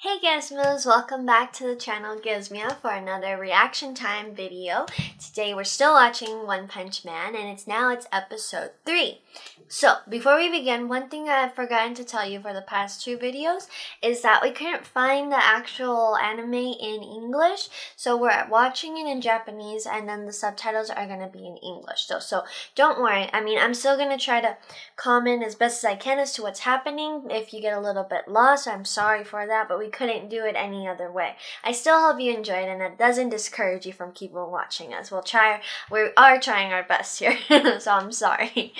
Hey Gizmos, welcome back to the channel Gizmya for another reaction time video. Today we're still watching One Punch Man and it's now it's episode 3. So, before we begin, one thing I've forgotten to tell you for the past two videos is that we couldn't find the actual anime in English, so we're watching it in Japanese and then the subtitles are going to be in English. So, so don't worry. I mean, I'm still going to try to comment as best as I can as to what's happening. If you get a little bit lost, I'm sorry for that, but we couldn't do it any other way. I still hope you enjoyed and it doesn't discourage you from keeping watching us. We'll try, we are trying our best here, so I'm sorry.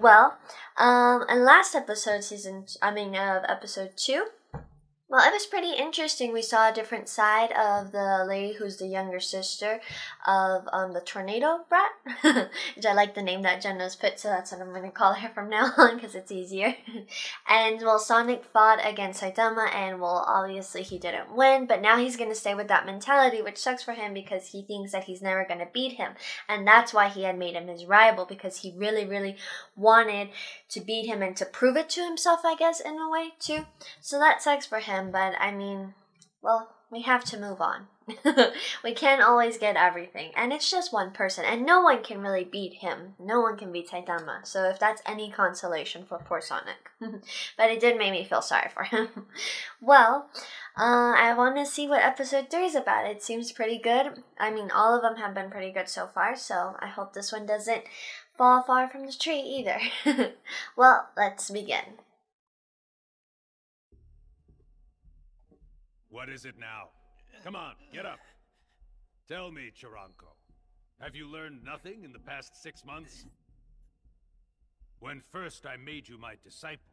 Well, um, and last episode, season, I mean, of episode two, well, it was pretty interesting. We saw a different side of the lady who's the younger sister of um, the tornado brat, which I like the name that Jenna's put, so that's what I'm going to call her from now on because it's easier. and well, Sonic fought against Saitama, and well, obviously he didn't win, but now he's going to stay with that mentality, which sucks for him because he thinks that he's never going to beat him, and that's why he had made him his rival because he really, really wanted to beat him and to prove it to himself, I guess, in a way too. So that sucks for him, but I mean, well, we have to move on. we can't always get everything, and it's just one person, and no one can really beat him. No one can beat Saitama, so if that's any consolation for poor Sonic. but it did make me feel sorry for him. well, uh, I want to see what episode 3 is about. It seems pretty good. I mean, all of them have been pretty good so far, so I hope this one doesn't fall far from the tree either. well, let's begin. What is it now? Come on, get up. Tell me, Charanko, have you learned nothing in the past six months? When first I made you my disciple,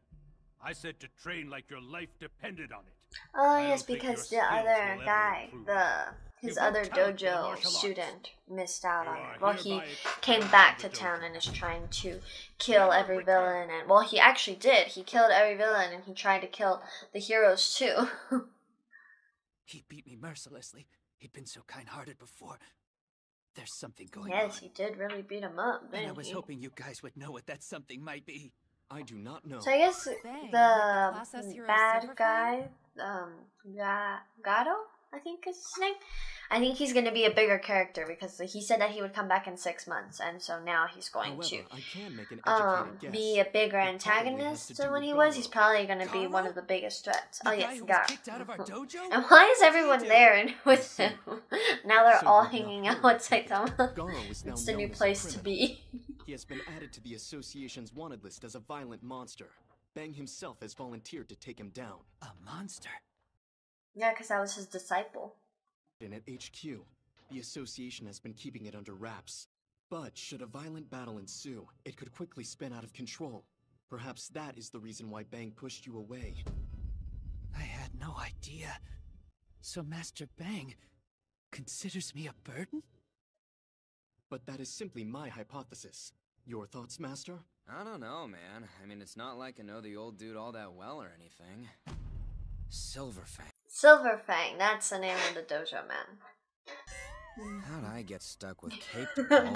I said to train like your life depended on it. Oh, yes, because the other guy, the his other dojo student missed out on it. Well, he came back to town and is trying to kill every villain. And well, he actually did. He killed every villain, and he tried to kill the heroes too. he beat me mercilessly. He'd been so kind-hearted before. There's something going yes, on. Yes, he did really beat him up. And I was he? hoping you guys would know what that something might be. I do not know. So I guess Bang, the bad guy, um, Gato, I think is his name. I think he's going to be a bigger character because he said that he would come back in six months, and so now he's going However, to um, be a bigger antagonist than when he was. He's probably going to be one of the biggest threats. The oh yes, Garou. and why is everyone there and with him? now they're all hanging out with Saitama. it's the new place to be. he has been added to the association's wanted list as a violent monster. Bang himself has volunteered to take him down. A monster? Yeah, because that was his disciple in at HQ. The association has been keeping it under wraps. But should a violent battle ensue, it could quickly spin out of control. Perhaps that is the reason why Bang pushed you away. I had no idea. So Master Bang considers me a burden? But that is simply my hypothesis. Your thoughts, Master? I don't know, man. I mean, it's not like I know the old dude all that well or anything. Silverfang. Silverfang, that's the name of the dojo man. How'd I get stuck with Cape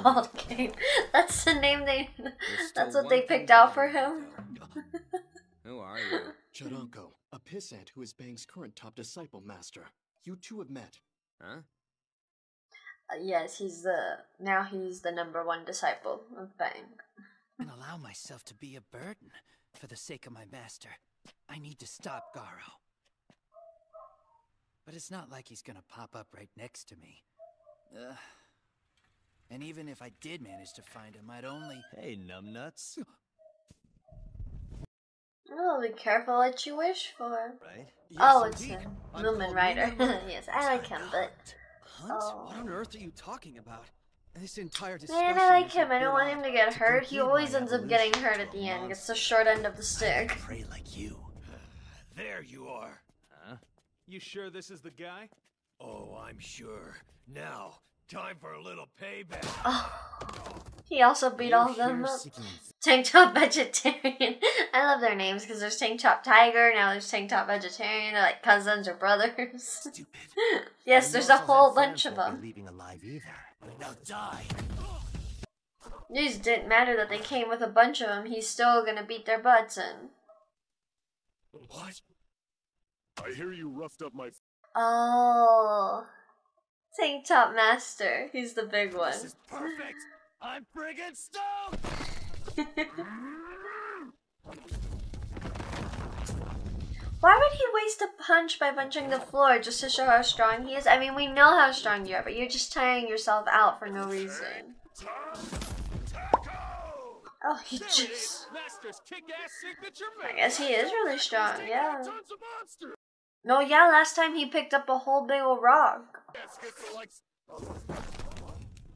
Bald Cape. That's the name they. That's what they picked out for him. who are you? Charanko, a pissant who is Bang's current top disciple master. You two have met. Huh? Uh, yes, he's the now he's the number one disciple of Bang. and allow myself to be a burden for the sake of my master. I need to stop Garou. But it's not like he's gonna pop up right next to me. Ugh. And even if I did manage to find him, I'd only... Hey, numbnuts. Oh, be careful what you wish for. Right? Yes, oh, it's a Mumen Rider. yes, I like him, but... Hunt? Oh. What on earth are you talking about? This entire Man, I like him. I don't want him to get hurt. He always ends up getting hurt at the end. Gets the short end of the stick. I pray like you. there you are. You sure this is the guy? Oh, I'm sure. Now, time for a little payback. Oh, he also beat all of them up. Tank Top Vegetarian. I love their names because there's Tank Top Tiger, now there's Tank Top Vegetarian. They're like cousins or brothers. Stupid. yes, there's a whole bunch of them. Leaving alive either. Now die. It just didn't matter that they came with a bunch of them. He's still gonna beat their butts in. What? I hear you roughed up my Oh. Tank Top Master. He's the big one. This is perfect. I'm friggin' stoked. Why would he waste a punch by punching the floor just to show how strong he is? I mean, we know how strong you are, but you're just tiring yourself out for no reason. Oh, he just. is. Master's kick-ass signature I guess he is really strong, yeah. Out tons of monsters. No, yeah, last time he picked up a whole big ol' rock. Yes, get the likes-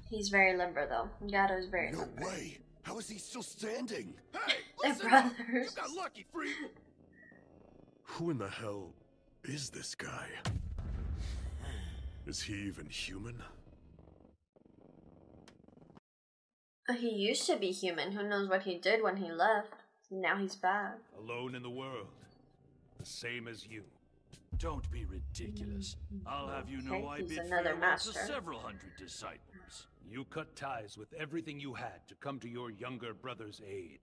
He's very limber, though. Gato is very No limber. way! How is he still standing? Hey, listen brothers. You got lucky, freak. Who in the hell is this guy? Is he even human? Uh, He used to be human. Who knows what he did when he left? Now he's back. Alone in the world. The same as you. Don't be ridiculous. I'll have you know I bid farewell to several hundred disciples. You cut ties with everything you had to come to your younger brother's aid.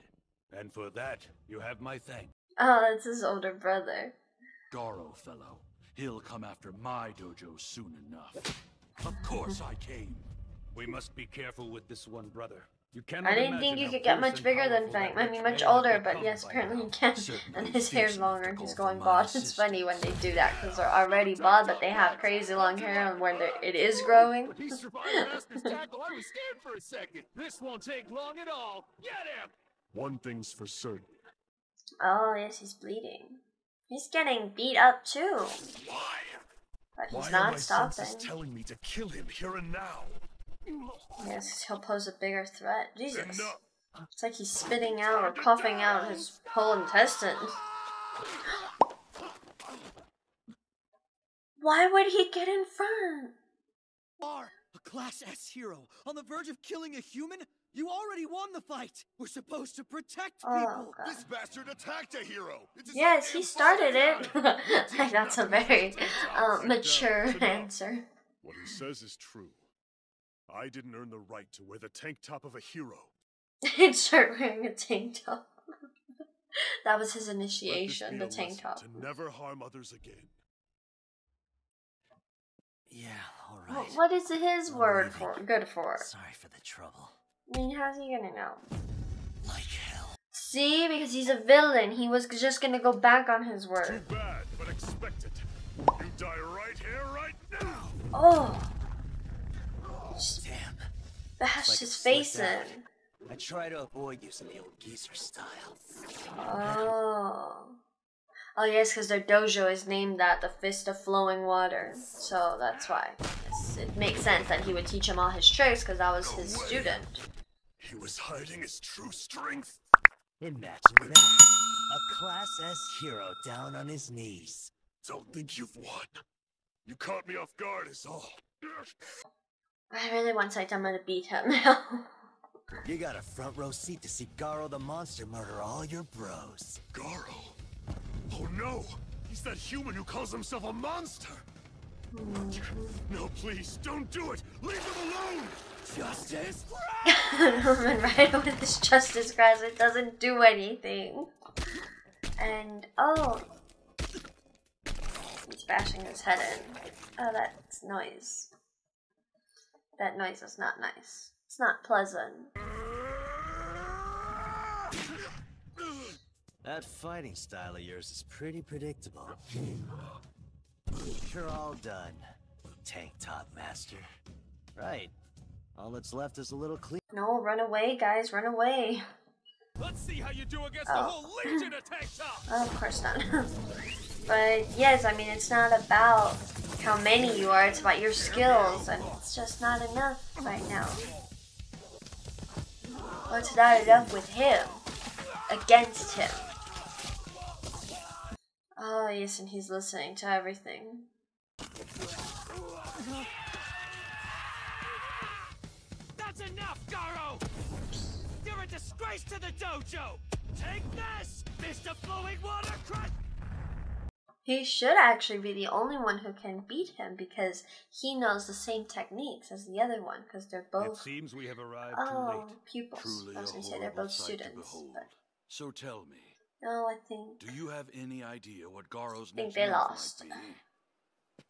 And for that, you have my thanks. Oh, it's his older brother. Garou fellow, he'll come after my dojo soon enough. Of course I came. We must be careful with this one brother. You cannot I didn't think you could get much bigger than powerful Fang. that I mean, much older, but yes, apparently now. you can. And his fierce hair's longer. and He's going bald. It's funny when they do that because they're already bald, but they have crazy long hair, and when it is growing. He survived Master's tackle. I was scared for a second. This won't take long at all. Get him. One thing's for certain. Oh yes, he's bleeding. He's getting beat up too, Why? but Why he's are not my stopping. senses telling me to kill him here and now? Yes, he'll pose a bigger threat. Jesus. It's like he's spitting out or coughing out his whole intestines. Why would he get in front? are a Class S hero on the verge of killing a human? You already won the fight. We're supposed to protect Oh, people. God. This bastard attacked a hero! Yes, he started it. That's a very um, mature answer. What he says is true. I didn't earn the right to wear the tank top of a hero. He'd start wearing a tank top. that was his initiation, the tank top. To never harm others again. Yeah, all right. Well, what is his I'm word leaving. for? Good for? Sorry for the trouble. I mean, how's he gonna know? Like hell. See, because he's a villain. He was just gonna go back on his word. Too word. bad, but expected. You die right here, right now! Oh, Damn. bash Like his face in. I try to avoid using the old geezer style. Oh. Oh yes, because their dojo is named that the Fist of Flowing Water. So that's why. Yes, it makes sense that he would teach him all his tricks because that was his student. He was hiding his true strength. Imagine that. A Class S hero down on his knees. Don't think you've won. You caught me off guard, is all. I really want Saitama to beat him now. You got a front row seat to see Garou the monster murder all your bros. Garou. Oh no! He's that human who calls himself a monster! Hmm. No, please, don't do it! Leave him alone! Justice? Roman right with this justice grass, it doesn't do anything. And oh, he's bashing his head in. Oh, that's noise. That noise is not nice. It's not pleasant. That fighting style of yours is pretty predictable. You're all done, Tank Top Master. Right. All that's left is a little clean. No, run away, guys, run away. Let's see how you do against Oh. the whole legion of tank tops. Oh, of course not. but yes, I mean, it's not about how many you are, it's about your skills, and it's just not enough right now. Well, it's not enough with him, against him. Oh, yes, and he's listening to everything. That's enough, Garou! You're a disgrace to the dojo! Take this! Mr. Flowing Water Crush! He should actually be the only one who can beat him because he knows the same techniques as the other one because they're both. It seems we have arrived oh too late. Um, pupils. Truly I was a gonna say they're both students, but So tell me, Oh, I think. Do you have any idea what Garou's Think next they lost. might be?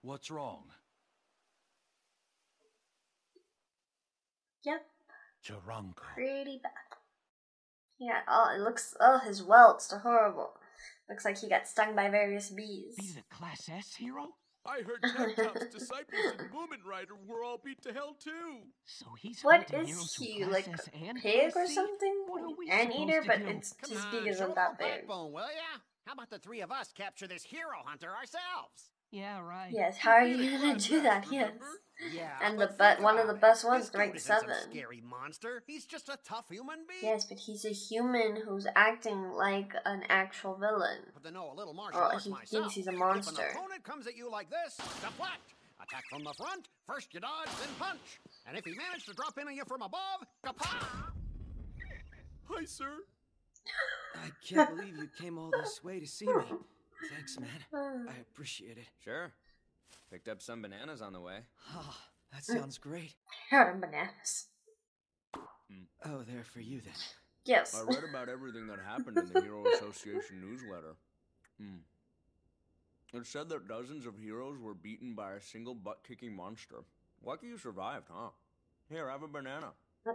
What's wrong? Yep, Charanko. pretty bad. Yeah, oh, it looks. Oh, his welts are horrible. Looks like he got stung by various bees. He's a Class S hero? I heard Tap-Tap's disciples and Mumen Rider were all beat to hell too. So he's What hunting is heroes from he, like S a and pig or something? What are we Anteater, supposed but it's Come his on, beak show isn't us that the big. backbone, will ya? How about the three of us capture this hero hunter ourselves? Yeah, right. Yes, how are You're you the gonna do that? act, Yes. Yeah, And the be- think one of the best ones, This dude rank isn't seven. scary monster. He's just a tough human being. Yes, but he's a human who's acting like an actual villain. But to know a little martial Or he myself, thinks he's a If monster. an opponent comes at you like this, deflect. Attack from the front. First you dodge, then punch. And if he managed to drop in on you from above, kapow! Hi, sir. I can't believe you came all this way to see me. Thanks, man. I appreciate it. Sure. Picked up some bananas on the way. Ah, that sounds great. Here are bananas. Oh, they're for you then. Yes. I read about everything that happened in the Hero Association newsletter. Hmm. It said that dozens of heroes were beaten by a single butt kicking monster. Lucky you survived, huh? Here, have a banana.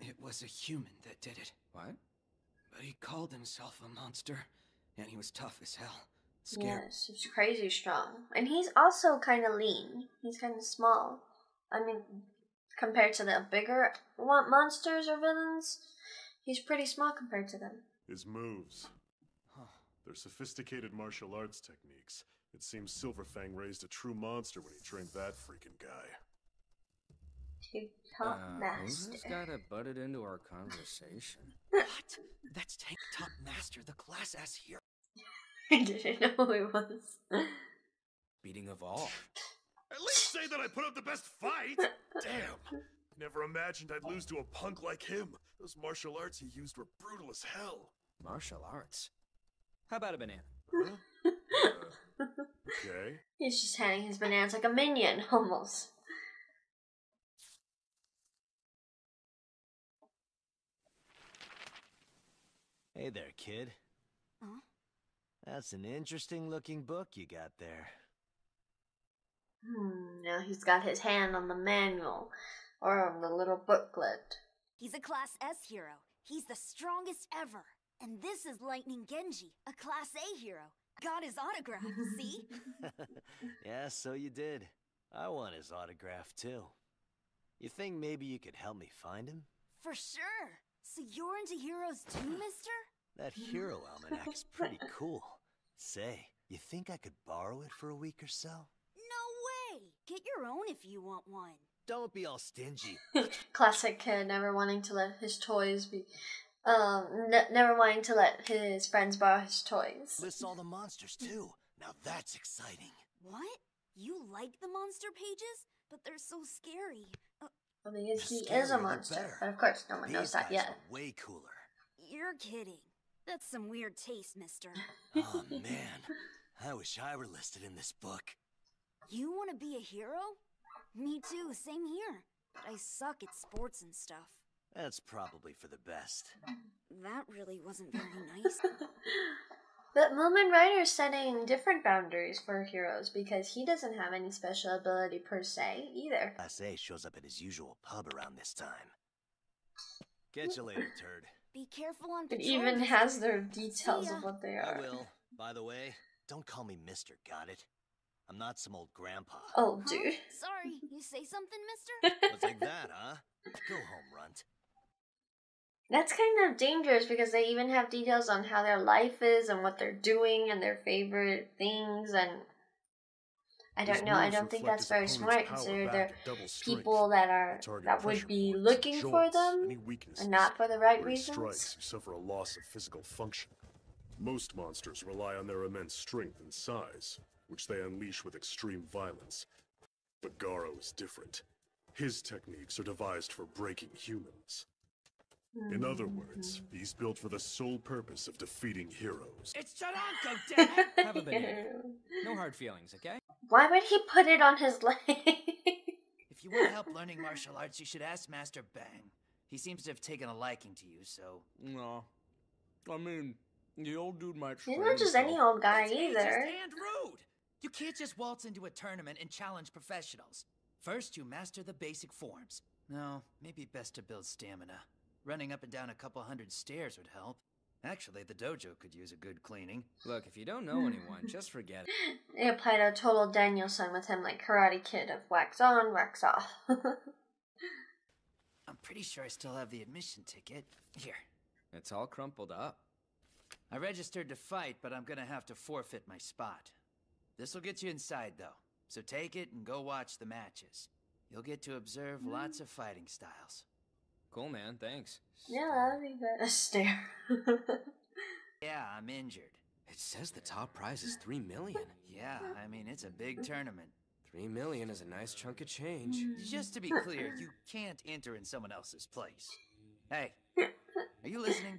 It was a human that did it. What? But he called himself a monster, and he was tough as hell. Scary. Yes, he's crazy strong. And he's also kind of lean. He's kind of small. I mean, compared to the bigger wa- monsters or villains, he's pretty small compared to them. His moves. They're sophisticated martial arts techniques. It seems Silverfang raised a true monster when he trained that freaking guy. TikTok Uh, who's this guy that butted into our conversation? What? That's Tank Top Master, the class S hero. I didn't know who it was. Beating evolved. At least say that I put up the best fight! Damn! Never imagined I'd lose to a punk like him. Those martial arts he used were brutal as hell. Martial arts. How about a banana? Okay. He's just handing his bananas like a minion, almost. Hey there, kid. Huh? That's an interesting looking book you got there. Hmm, now he's got his hand on the manual or on the little booklet. He's a Class S hero. He's the strongest ever. And this is Lightning Genji, a Class A hero. Got his autograph, see? yeah, so you did. I want his autograph too. You think maybe you could help me find him? For sure. So you're into heroes too, mister? That hero almanac's pretty cool. Say, you think I could borrow it for a week or so? No way! Get your own if you want one. Don't be all stingy. Classic kid, never wanting to let his toys be. Um, ne- never wanting to let his friends borrow his toys. Lists all the monsters too. Now that's exciting. What? You like the monster pages? But they're so scary. Uh, Well, because The he scarier is a monster. better. But of course, no one knows These that guys yet. are way cooler. you're kidding. That's some weird taste, mister. Oh man, I wish I were listed in this book. You want to be a hero? Me too, same here. But I suck at sports and stuff. That's probably for the best. That really wasn't very nice. But Mumen Rider is setting different boundaries for heroes because he doesn't have any special ability per se either. Class A shows up at his usual pub around this time. Catch you later, turd. Be careful on It even has their details of what they are. I will. By the way, don't call me Mister, got it? I'm not some old grandpa. Oh, Huh? dude. Sorry, you say something, mister? It's like that, huh? Go home, runt. That's kind of dangerous because they even have details on how their life is and what they're doing and their favorite things and I don't know. I don't think that's very smart power considering back they're at double strength. people that are that would be points, looking for them and not for the right Where reasons. strikes, you suffer a loss of physical function. Most monsters rely on their immense strength and size, which they unleash with extreme violence. But Garou is different. His techniques are devised for breaking humans. In other mm-hmm. words, he's built for the sole purpose of defeating heroes. It's Charanko, damn it! Have a banana. No hard feelings, okay? Why would he put it on his leg? If you want help learning martial arts, you should ask Master Bang. He seems to have taken a liking to you, so. No. I mean, the old dude might. He's strain not just any old guy That's ageist either. and rude. You can't just waltz into a tournament and challenge professionals. First, you master the basic forms. No, maybe best to build stamina. Running up and down a couple hundred stairs would help. Actually, the dojo could use a good cleaning. Look, if you don't know anyone, just forget it. They applied a total Daniel-san with him like Karate Kid of wax on, wax off. I'm pretty sure I still have the admission ticket. Here. It's all crumpled up. I registered to fight, but I'm gonna have to forfeit my spot. This'll get you inside, though, so take it and go watch the matches. You'll get to observe lots mm. of fighting styles. Cool, man. Thanks. yeah, that'd be good. A stare. Yeah, I'm injured. It says the top prize is three million. Yeah, I mean, it's a big tournament. Three million is a nice chunk of change. Hmm. Just to be clear, you can't enter in someone else's place. Hey, are you listening?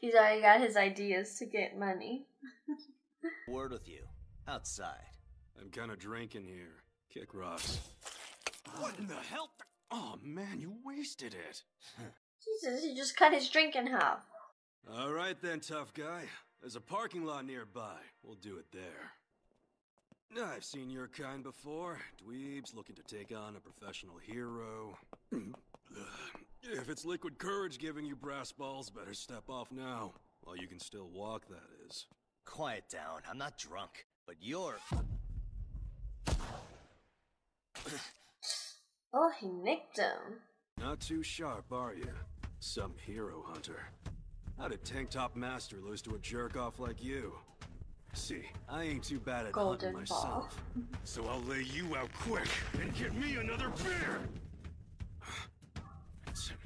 He's already got his ideas to get money. Word with you. Outside. I'm kinda drinking here. Kick rocks. What in the hell? Oh man, you wasted it. Jesus, he just cut his drink in half. All right then, tough guy. There's a parking lot nearby. We'll do it there. I've seen your kind before. Dweebs looking to take on a professional hero. if it's liquid courage giving you brass balls, better step off now. While you can still walk, that is. Quiet down. I'm not drunk. But you're. Oh, he nicked him. Not too sharp, are you? Some hero hunter. How did Tank Top Master lose to a jerk off like you? See, I ain't too bad at Golden hunting ball. myself. So I'll lay you out quick and get me another beer!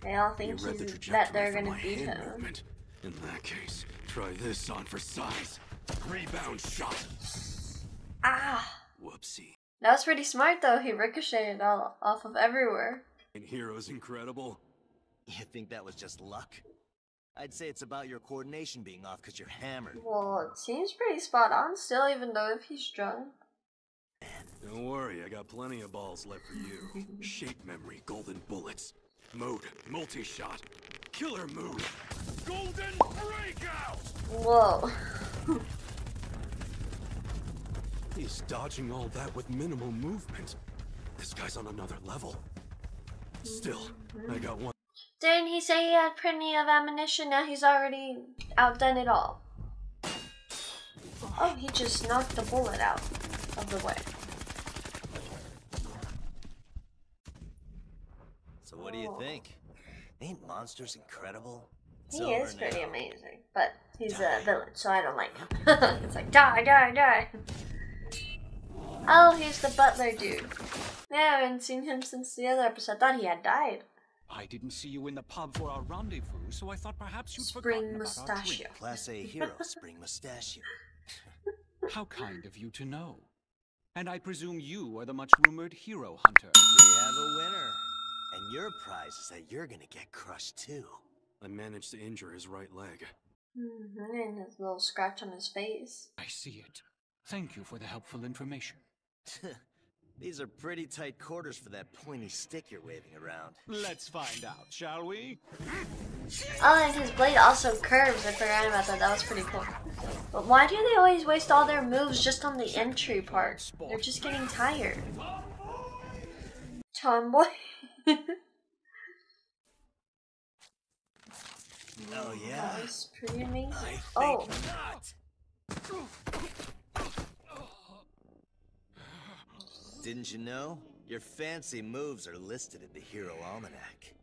They all think read the that they're gonna beat him. movement. In that case, try this on for size. Rebound shot. Ah! Whoopsie. That was pretty smart though. He ricocheted all off of everywhere. And Hero's incredible. You think that was just luck? I'd say it's about your coordination being off because you're hammered. Well, it seems pretty spot on still, even though if he's drunk. Don't worry, I got plenty of balls left for you. Shape memory, golden bullets. Mode, multi-shot. Killer move. Golden breakout! Whoa. He's dodging all that with minimal movement. This guy's on another level. Still, I got one. Didn't he say he had plenty of ammunition? Now he's already outdone it all. Oh, he just knocked the bullet out of the way. So what do you think? Ain't monsters incredible? It's He is pretty now. amazing, but he's a villain, so I don't like him. it's like die, die, die. Oh, he's the butler dude. Yeah, I haven't seen him since the other episode. I thought he had died. I didn't see you in the pub for our rendezvous, so I thought perhaps you'd Spring forgotten about our mustachio. Class A hero, Spring Mustachio. How kind of you to know. And I presume you are the much rumored hero hunter. We have a winner. And your prize is that you're gonna get crushed too. I managed to injure his right leg. Mm-hmm, And his little scratch on his face. I see it. Thank you for the helpful information. These are pretty tight quarters for that pointy stick you're waving around. Let's find out, shall we? Oh, and his blade also curves. I forgot about that. That was pretty cool. But why do they always waste all their moves just on the entry part? They're just getting tired. Tomboy. Oh yeah? That was pretty amazing. I think Oh, not. Didn't you know? Your fancy moves are listed in the Hero Almanac.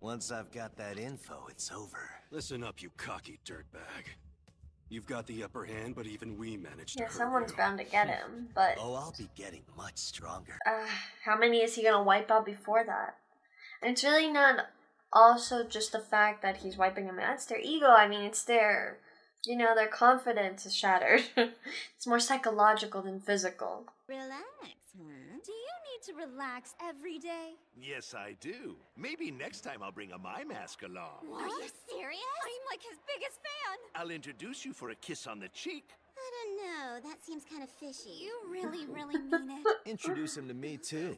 Once I've got that info, it's over. Listen up, you cocky dirtbag. You've got the upper hand, but even we managed to yeah, someone's you. bound to get him. But Oh, I'll be getting much stronger. uh, how many is he gonna wipe out before that? And it's really not also just the fact that he's wiping them out. It's their ego. I mean, it's their, you know, their confidence is shattered. it's more psychological than physical. Relax, huh? Do you need to relax every day? Yes, I do. Maybe next time I'll bring Amai Mask along. Are you serious? I'm like his biggest fan. I'll introduce you for a kiss on the cheek. I don't know. That seems kind of fishy. You really, really mean it. Introduce him to me too.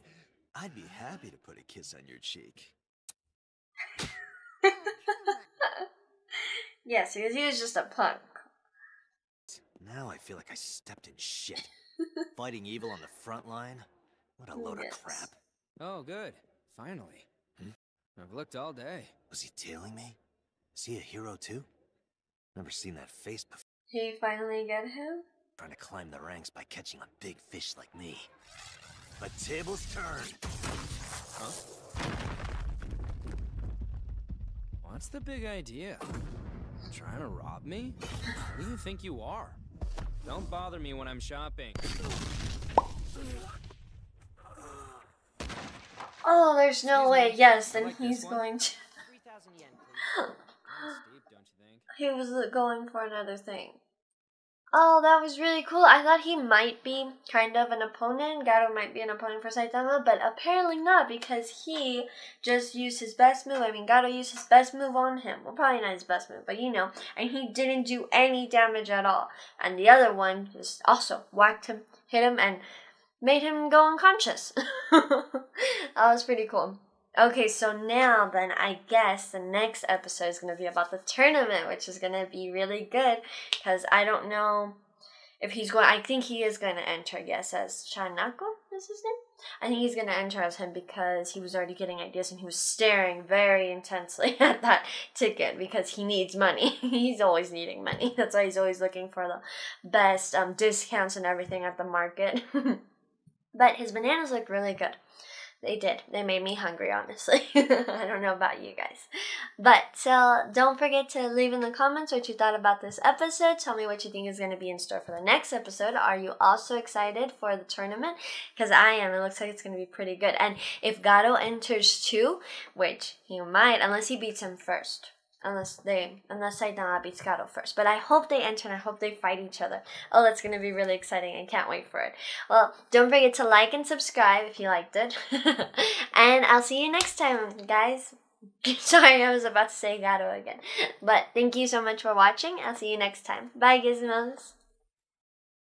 I'd be happy to put a kiss on your cheek. Oh, Yes, because he was just a punk. Now I feel like I stepped in shit. Fighting evil on the front line? What a load Yes. of crap. Oh, good. Finally. Hmm? I've looked all day. Was he tailing me? Is he a hero too? Never seen that face before. Did you finally get him? Trying to climb the ranks by catching a big fish like me. But tables turned. Huh? What's the big idea? Trying to rob me? Who do you think you are? Don't bother me when I'm shopping. Oh, there's no way. Yes, and like he's going to. 3,000 yen, steep, don't you think? He was going for another thing. Oh, that was really cool. I thought he might be kind of an opponent. Gato might be an opponent for Saitama, but apparently not because he just used his best move. I mean, Gato used his best move on him. Well, probably not his best move, but you know. And he didn't do any damage at all. And the other one just also whacked him, hit him, and made him go unconscious. that was pretty cool. Okay, so now then I guess the next episode is going to be about the tournament, which is going to be really good because I don't know if he's going. I think he is going to enter. Yes, as Chanako is his name. I think he's going to enter as him because he was already getting ideas and he was staring very intensely at that ticket because he needs money. he's always needing money. That's why he's always looking for the best um, discounts and everything at the market. but his bananas look really good. They did. They made me hungry, honestly. I don't know about you guys. But so don't forget to leave in the comments what you thought about this episode. Tell me what you think is going to be in store for the next episode. Are you also excited for the tournament? Because I am. It looks like it's going to be pretty good. And if Gato enters too, which he might, unless he beats him first. Unless they, unless Saitama beats Gato first. But I hope they enter and I hope they fight each other. Oh, that's to be really exciting. I can't wait for it. Well, don't forget to like and subscribe if you liked it. and I'll see you next time, guys. Sorry, I was about to say Gato again. But thank you so much for watching. I'll see you next time. Bye, Gizmos.